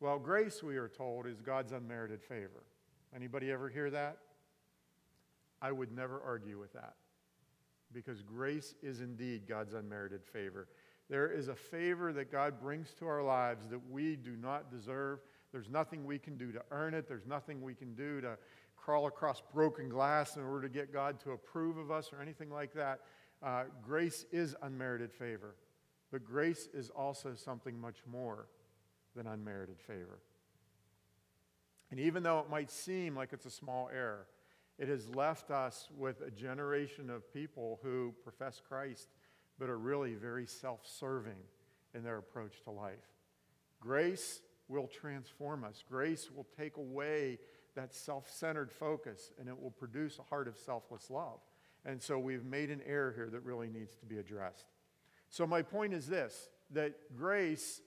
Well, grace, we are told, is God's unmerited favor. Anybody ever hear that? I would never argue with that because grace is indeed God's unmerited favor. There is a favor that God brings to our lives that we do not deserve. There's nothing we can do to earn it. There's nothing we can do to crawl across broken glass in order to get God to approve of us or anything like that. Uh, grace is unmerited favor, but grace is also something much more than unmerited favor. And even though it might seem like it's a small error, it has left us with a generation of people who profess Christ but are really very self serving in their approach to life. Grace will transform us, grace will take away that self centered focus and it will produce a heart of selfless love. And so we've made an error here that really needs to be addressed. So, my point is this that grace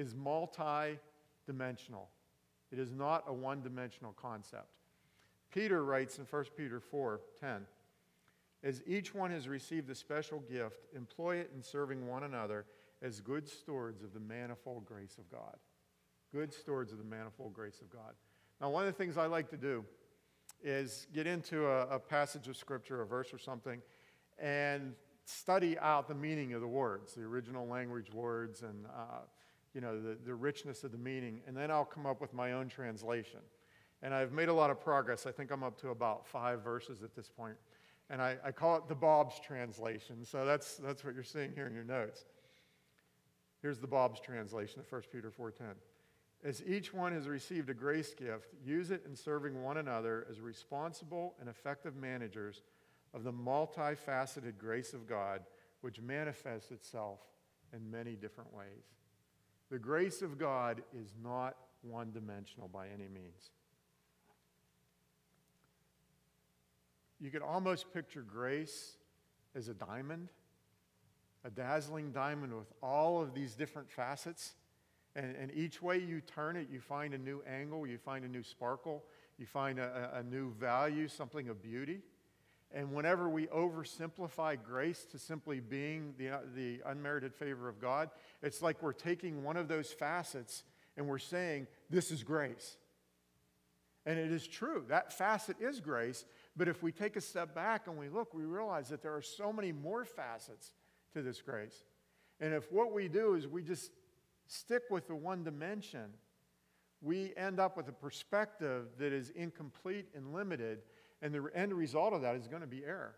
is multi dimensional, it is not a one dimensional concept. Peter writes in 1 Peter 4 10, as each one has received a special gift, employ it in serving one another as good stewards of the manifold grace of God. Good stewards of the manifold grace of God. Now, one of the things I like to do is get into a, a passage of scripture, a verse or something, and study out the meaning of the words, the original language words, and uh, you know the, the richness of the meaning, and then I'll come up with my own translation. And I've made a lot of progress. I think I'm up to about five verses at this point. And I, I call it the Bob's translation. So that's, that's what you're seeing here in your notes. Here's the Bob's translation of 1 Peter 4.10. As each one has received a grace gift, use it in serving one another as responsible and effective managers of the multifaceted grace of God, which manifests itself in many different ways. The grace of God is not one dimensional by any means. You could almost picture grace as a diamond, a dazzling diamond with all of these different facets. And, and each way you turn it, you find a new angle, you find a new sparkle, you find a, a new value, something of beauty. And whenever we oversimplify grace to simply being the, uh, the unmerited favor of God, it's like we're taking one of those facets and we're saying, This is grace. And it is true, that facet is grace. But if we take a step back and we look, we realize that there are so many more facets to this grace. And if what we do is we just stick with the one dimension, we end up with a perspective that is incomplete and limited, and the end result of that is going to be error.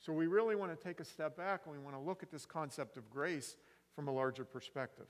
So we really want to take a step back and we want to look at this concept of grace from a larger perspective.